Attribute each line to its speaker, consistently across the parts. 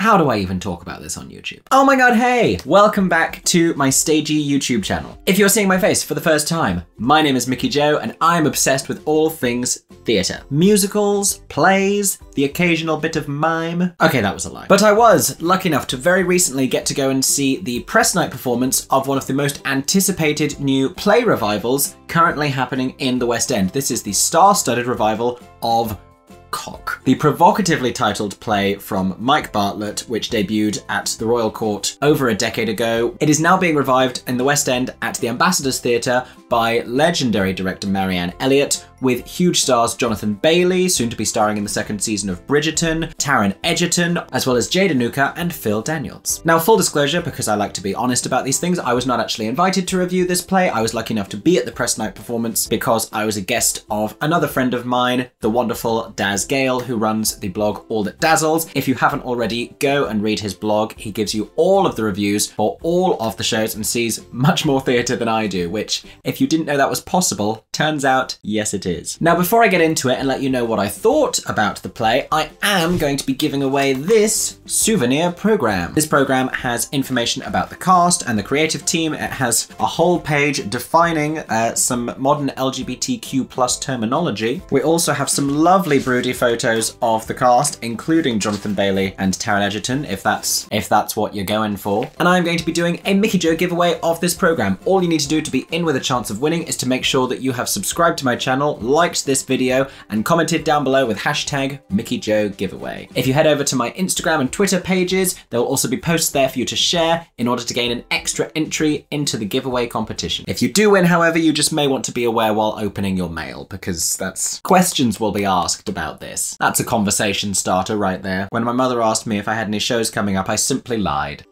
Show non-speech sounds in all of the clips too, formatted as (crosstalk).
Speaker 1: How do I even talk about this on YouTube? Oh my god, hey! Welcome back to my stagey YouTube channel. If you're seeing my face for the first time, my name is Mickey Jo and I'm obsessed with all things theatre. Musicals, plays, the occasional bit of mime. Okay, that was a lie. But I was lucky enough to very recently get to go and see the press night performance of one of the most anticipated new play revivals currently happening in the West End. This is the star-studded revival of Cock. The provocatively titled play from Mike Bartlett, which debuted at the Royal Court over a decade ago. It is now being revived in the West End at the Ambassadors Theatre by legendary director Marianne Elliott, with huge stars Jonathan Bailey, soon to be starring in the second season of Bridgerton, Taron Egerton, as well as Jade Anouka and Phil Daniels. Now, full disclosure, because I like to be honest about these things, I was not actually invited to review this play. I was lucky enough to be at the press night performance because I was a guest of another friend of mine, the wonderful Daz Gale, who runs the blog All That Dazzles. If you haven't already, go and read his blog. He gives you all of the reviews for all of the shows and sees much more theatre than I do, which, if you didn't know that was possible, turns out, yes it is. Now, before I get into it and let you know what I thought about the play, I am going to be giving away this souvenir program. This program has information about the cast and the creative team. It has a whole page defining uh, some modern LGBTQ plus terminology. We also have some lovely broody photos of the cast, including Jonathan Bailey and Taron Egerton, if that's if that's what you're going for. And I'm going to be doing a Mickey Jo giveaway of this program. All you need to do to be in with a chance of winning is to make sure that you have subscribed to my channel, liked this video, and commented down below with hashtag Mickey Jo giveaway. If you head over to my Instagram and Twitter pages, there will also be posts there for you to share in order to gain an extra entry into the giveaway competition. If you do win, however, you just may want to be aware while opening your mail because that's questions will be asked about this. That's a conversation starter right there. When my mother asked me if I had any shows coming up, I simply lied.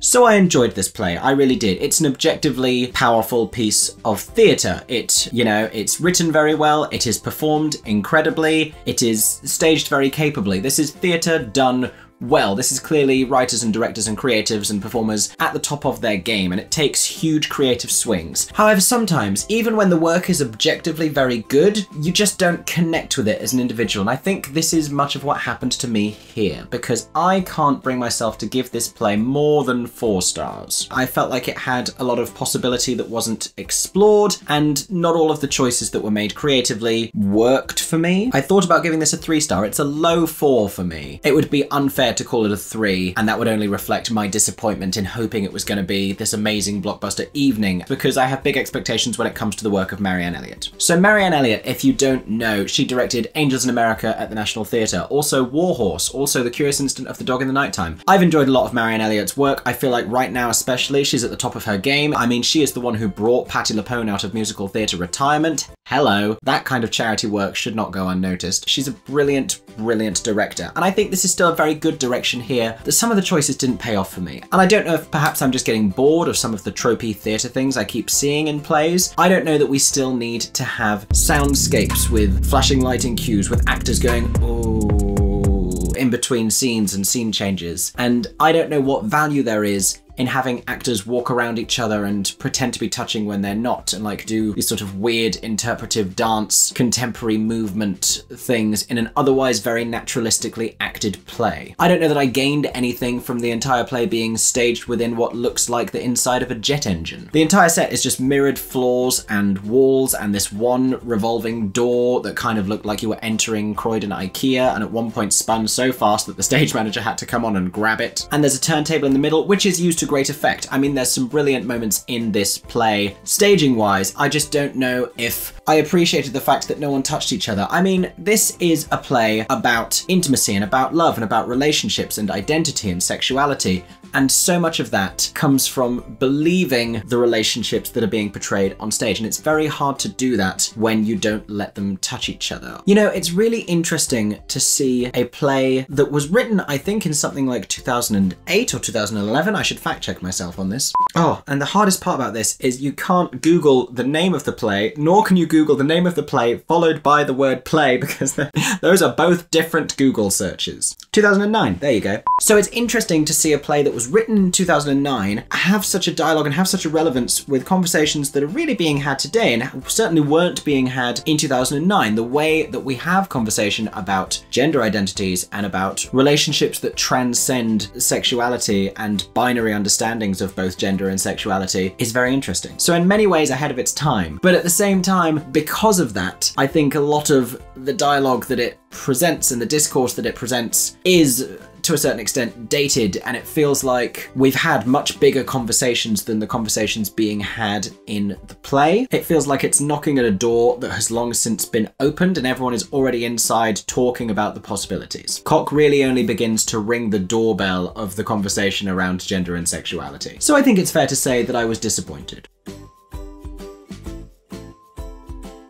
Speaker 1: So I enjoyed this play, I really did. It's an objectively powerful piece of theatre. It, you know, it's written very well, it is performed incredibly, it is staged very capably. This is theatre done well. This is clearly writers and directors and creatives and performers at the top of their game, and it takes huge creative swings. However, sometimes, even when the work is objectively very good, you just don't connect with it as an individual, and I think this is much of what happened to me here, because I can't bring myself to give this play more than four stars. I felt like it had a lot of possibility that wasn't explored, and not all of the choices that were made creatively worked for me. I thought about giving this a three star. It's a low four for me. It would be unfair to call it a three, and that would only reflect my disappointment in hoping it was going to be this amazing blockbuster evening, because I have big expectations when it comes to the work of Marianne Elliott. So Marianne Elliott, if you don't know, she directed Angels in America at the National Theatre, also Warhorse, also The Curious Incident of the Dog in the Nighttime. I've enjoyed a lot of Marianne Elliott's work. I feel like right now especially, she's at the top of her game. I mean, she is the one who brought Patti LuPone out of musical theatre retirement. Hello. That kind of charity work should not go unnoticed. She's a brilliant, brilliant director. And I think this is still a very good direction here that some of the choices didn't pay off for me. And I don't know if perhaps I'm just getting bored of some of the tropey theatre things I keep seeing in plays. I don't know that we still need to have soundscapes with flashing lighting cues with actors going, oh, in between scenes and scene changes. And I don't know what value there is in having actors walk around each other and pretend to be touching when they're not and like do these sort of weird interpretive dance contemporary movement things in an otherwise very naturalistically acted play. I don't know that I gained anything from the entire play being staged within what looks like the inside of a jet engine. The entire set is just mirrored floors and walls and this one revolving door that kind of looked like you were entering Croydon IKEA and at one point spun so fast that the stage (laughs) manager had to come on and grab it. And there's a turntable in the middle which is used to great effect. I mean, there's some brilliant moments in this play. Staging wise, I just don't know if I appreciated the fact that no one touched each other. I mean, this is a play about intimacy and about love and about relationships and identity and sexuality. And so much of that comes from believing the relationships that are being portrayed on stage. And it's very hard to do that when you don't let them touch each other. You know, it's really interesting to see a play that was written, I think, in something like 2008 or 2011. I should fact check myself on this. Oh, and the hardest part about this is you can't Google the name of the play, nor can you Google the name of the play followed by the word play (laughs) because those are both different Google searches. 2009, there you go. So it's interesting to see a play that was written in 2009 have such a dialogue and have such a relevance with conversations that are really being had today and certainly weren't being had in 2009. The way that we have conversation about gender identities and about relationships that transcend sexuality and binary understandings of both gender and sexuality is very interesting. So in many ways ahead of its time. But at the same time, because of that, I think a lot of the dialogue that it presents and the discourse that it presents is to a certain extent dated and it feels like we've had much bigger conversations than the conversations being had in the play. It feels like it's knocking at a door that has long since been opened and everyone is already inside talking about the possibilities. Cock really only begins to ring the doorbell of the conversation around gender and sexuality. So I think it's fair to say that I was disappointed.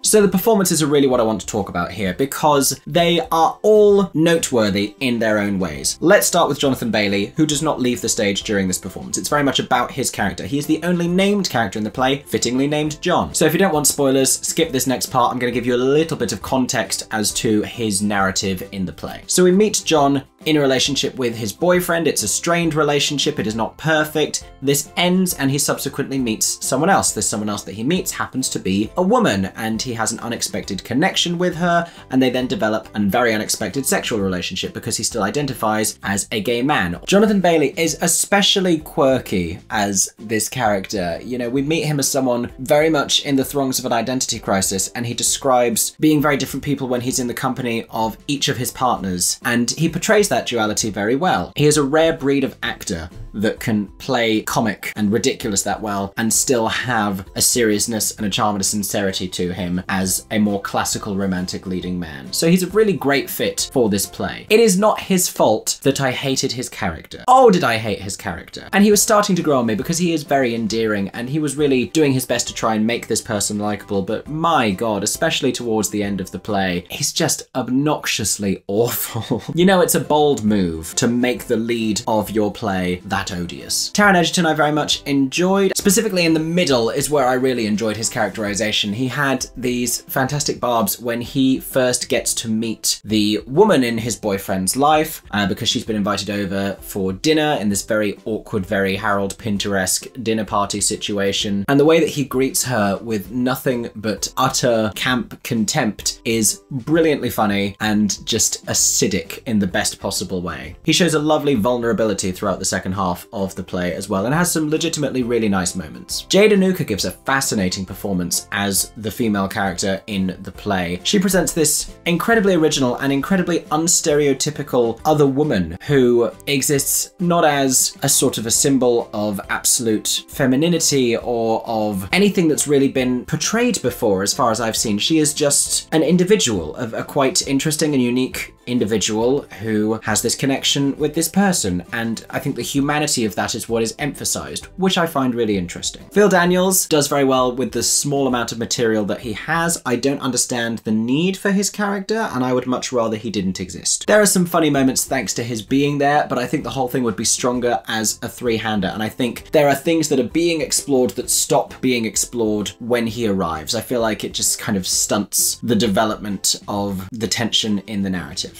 Speaker 1: So the performances are really what I want to talk about here because they are all noteworthy in their own ways. Let's start with Jonathan Bailey, who does not leave the stage during this performance. It's very much about his character. He is the only named character in the play, fittingly named John. So if you don't want spoilers, skip this next part. I'm going to give you a little bit of context as to his narrative in the play. So we meet John in a relationship with his boyfriend. It's a strained relationship. It is not perfect. This ends and he subsequently meets someone else. This someone else that he meets happens to be a woman and he has an unexpected connection with her and they then develop a very unexpected sexual relationship because he still identifies as a gay man. Jonathan Bailey is especially quirky as this character. You know, we meet him as someone very much in the throngs of an identity crisis and he describes being very different people when he's in the company of each of his partners and he portrays that duality very well. He is a rare breed of actor that can play comic and ridiculous that well and still have a seriousness and a charm and a sincerity to him as a more classical romantic leading man. So he's a really great fit for this play. It is not his fault that I hated his character. Oh, did I hate his character. And he was starting to grow on me because he is very endearing and he was really doing his best to try and make this person likable, but my god, especially towards the end of the play, he's just obnoxiously (laughs) awful. you know, it's a bold move to make the lead of your play that odious. Taron Egerton I very much enjoyed. Specifically in the middle is where I really enjoyed his characterization. He had these fantastic barbs when he first gets to meet the woman in his boyfriend's life uh, because she's been invited over for dinner in this very awkward, very Harold Pinteresque dinner party situation. And the way that he greets her with nothing but utter camp contempt is brilliantly funny and just acidic in the best possible way. He shows a lovely vulnerability throughout the second half of the play as well and has some legitimately really nice moments. Jade Anouka gives a fascinating performance as the female character in the play. She presents this incredibly original and incredibly unstereotypical other woman who exists not as a sort of a symbol of absolute femininity or of anything that's really been portrayed before as far as I've seen. She is just an individual, of a quite interesting and unique individual who has this connection with this person. And I think the humanity of that is what is emphasized, which I find really interesting. Phil Daniels does very well with the small amount of material that he has. I don't understand the need for his character, and I would much rather he didn't exist. There are some funny moments thanks to his being there, but I think the whole thing would be stronger as a three-hander, and I think there are things that are being explored that stop being explored when he arrives. I feel like it just kind of stunts the development of the tension in the narrative.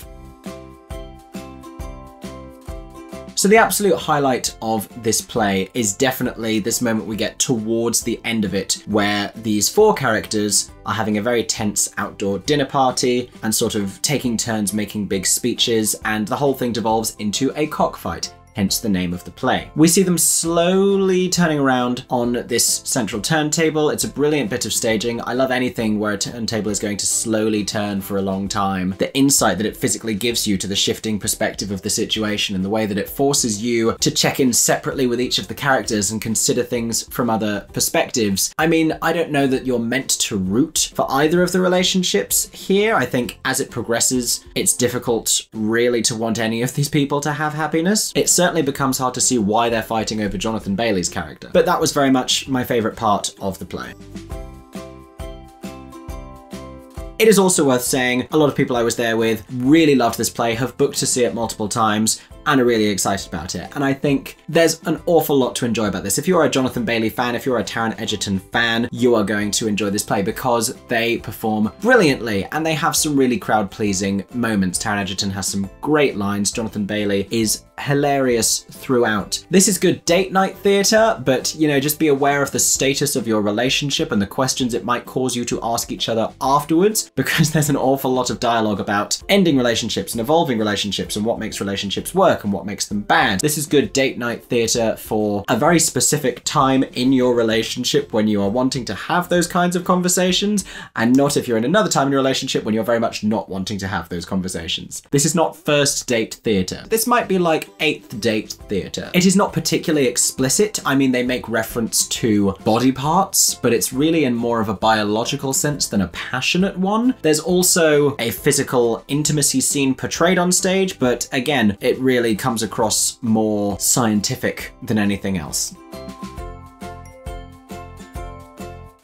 Speaker 1: So the absolute highlight of this play is definitely this moment we get towards the end of it, where these four characters are having a very tense outdoor dinner party and sort of taking turns making big speeches, and the whole thing devolves into a cockfight hence the name of the play. We see them slowly turning around on this central turntable. It's a brilliant bit of staging. I love anything where a turntable is going to slowly turn for a long time. The insight that it physically gives you to the shifting perspective of the situation and the way that it forces you to check in separately with each of the characters and consider things from other perspectives. I mean, I don't know that you're meant to root for either of the relationships here. I think as it progresses, it's difficult really to want any of these people to have happiness. It's certainly certainly becomes hard to see why they're fighting over Jonathan Bailey's character. But that was very much my favourite part of the play. It is also worth saying, a lot of people I was there with really loved this play, have booked to see it multiple times, and are really excited about it. And I think there's an awful lot to enjoy about this. If you're a Jonathan Bailey fan, if you're a Taron Egerton fan, you are going to enjoy this play because they perform brilliantly and they have some really crowd pleasing moments. Taron Egerton has some great lines. Jonathan Bailey is hilarious throughout. This is good date night theatre, but you know, just be aware of the status of your relationship and the questions it might cause you to ask each other afterwards, (laughs) because there's an awful lot of dialogue about ending relationships and evolving relationships and what makes relationships work and what makes them bad. This is good date night theatre for a very specific time in your relationship when you are wanting to have those kinds of conversations, and not if you're in another time in your relationship when you're very much not wanting to have those conversations. This is not first date theatre. This might be like eighth date theatre. It is not particularly explicit. I mean, they make reference to body parts, but it's really in more of a biological sense than a passionate one. There's also a physical intimacy scene portrayed on stage, but again, it really comes across more scientific than anything else.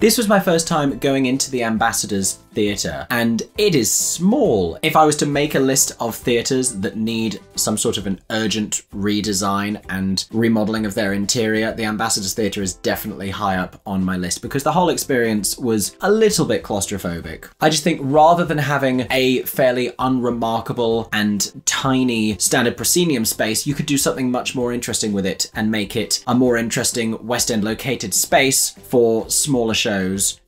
Speaker 1: This was my first time going into the Ambassadors Theatre, and it is small. If I was to make a list of theatres that need some sort of an urgent redesign and remodeling of their interior, the Ambassadors Theatre is definitely high up on my list because the whole experience was a little bit claustrophobic. I just think rather than having a fairly unremarkable and tiny standard proscenium space, you could do something much more interesting with it and make it a more interesting West End located space for smaller shows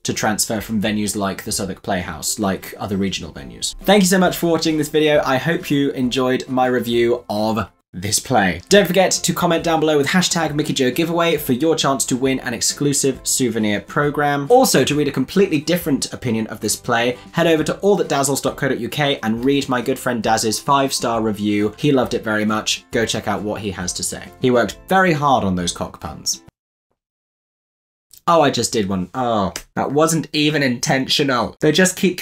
Speaker 1: to transfer from venues like the Southwark Playhouse, like other regional venues. Thank you so much for watching this video. I hope you enjoyed my review of this play. Don't forget to comment down below with hashtag Mickey Jo giveaway for your chance to win an exclusive souvenir program. Also, to read a completely different opinion of this play, head over to allthatdazzles.co.uk and read my good friend Daz's five-star review. He loved it very much. Go check out what he has to say. He worked very hard on those cock puns. Oh, I just did one. Oh, that wasn't even intentional. They just keep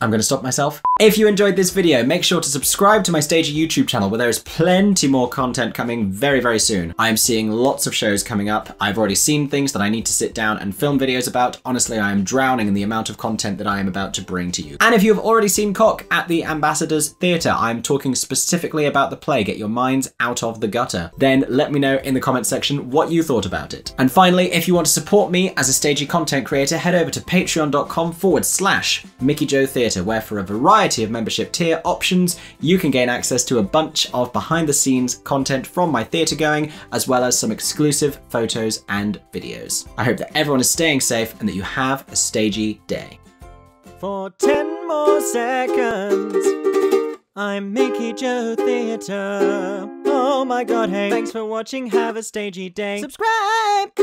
Speaker 1: I'm going to stop myself. If you enjoyed this video, make sure to subscribe to my Stagey YouTube channel where there is plenty more content coming very, very soon. I am seeing lots of shows coming up. I've already seen things that I need to sit down and film videos about. Honestly, I am drowning in the amount of content that I am about to bring to you. And if you have already seen Cock at the Ambassadors Theatre, I'm talking specifically about the play, Get Your Minds Out of the Gutter. Then let me know in the comment section what you thought about it. And finally, if you want to support me as a Stagey content creator, head over to patreon.com forward slash Mickey Jo Theatre Theatre, where for a variety of membership tier options, you can gain access to a bunch of behind the scenes content from my theatre going, as well as some exclusive photos and videos. I hope that everyone is staying safe and that you have a stagey day.
Speaker 2: For 10 more seconds, I'm Mickey Jo Theatre. Oh my god, hey, thanks for watching, have a stagey day. Subscribe!